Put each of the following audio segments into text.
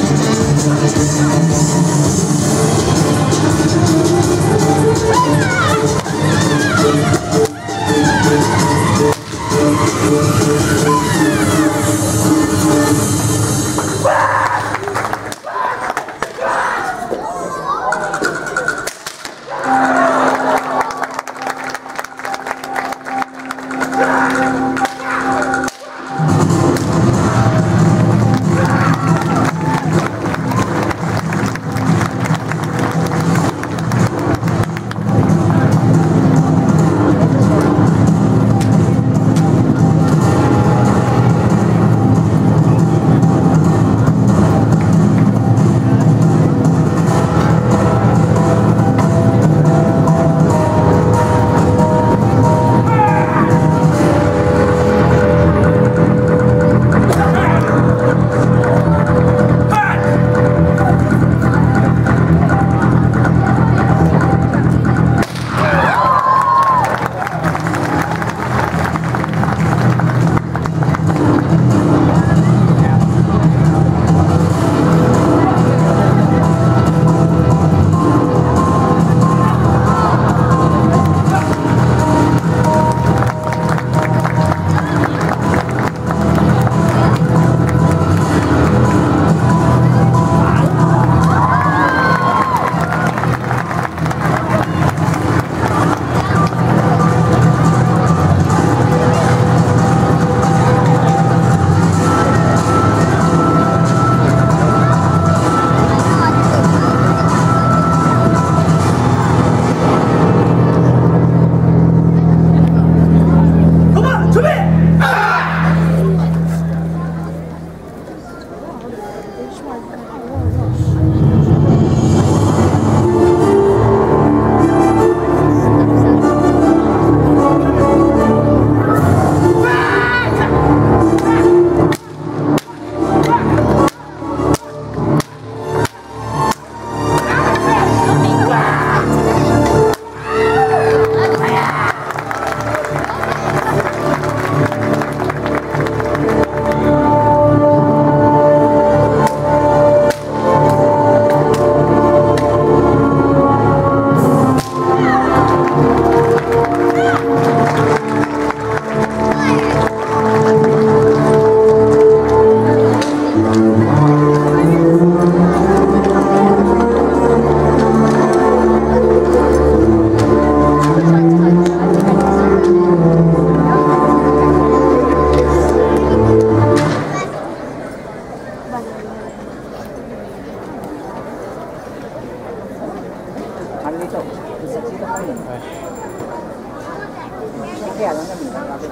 Musik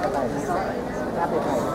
kaya lang kami, malapit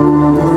Música